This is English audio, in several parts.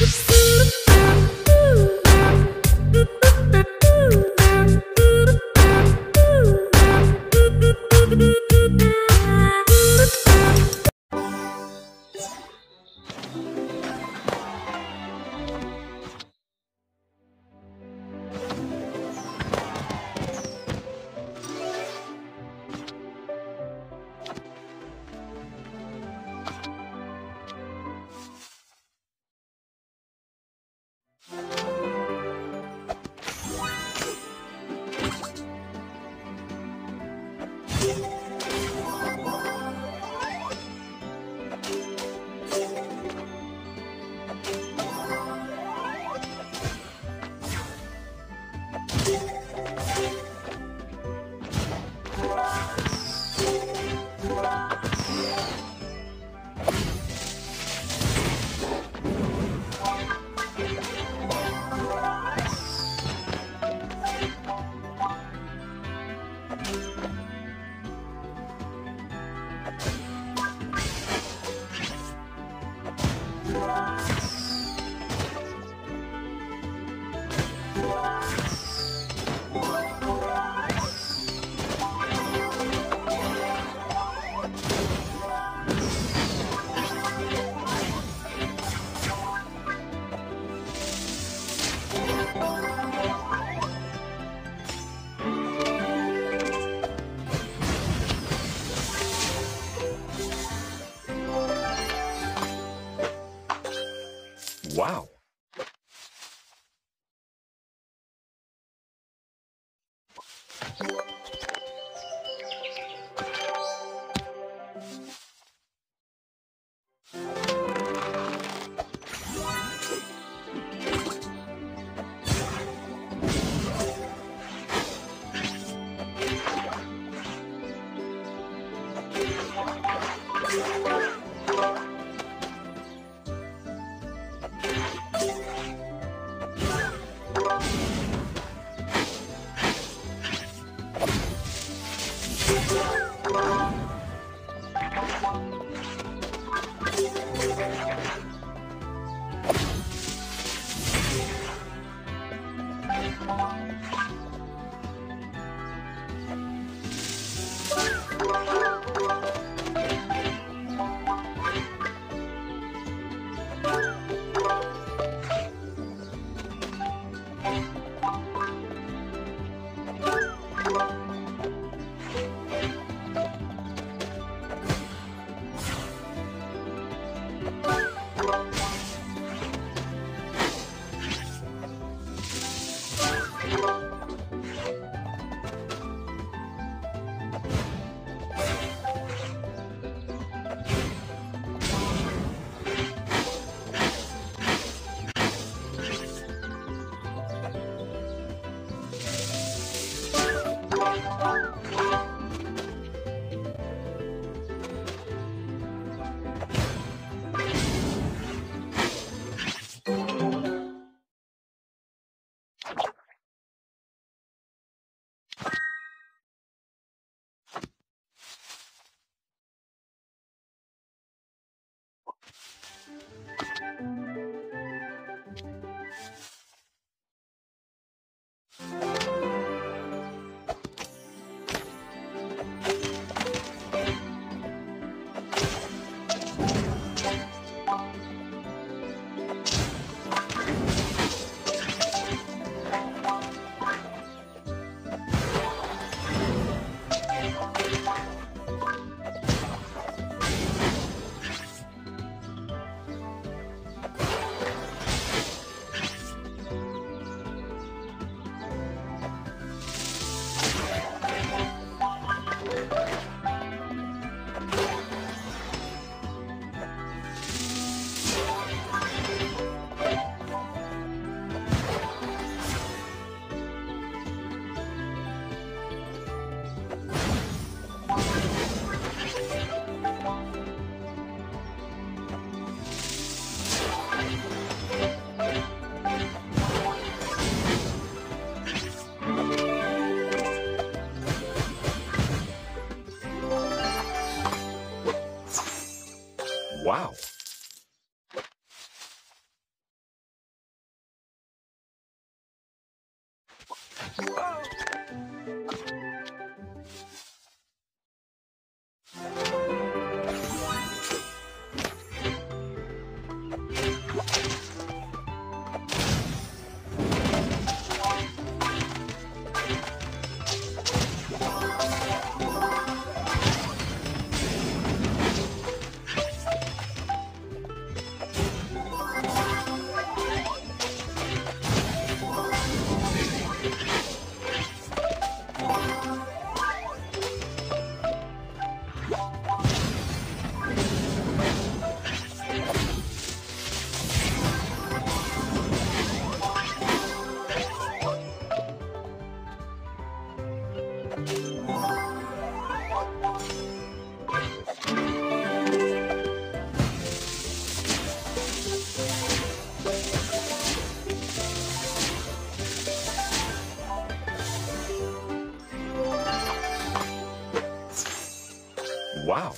Bye. Wow. Thank Wow. Wow.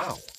Wow.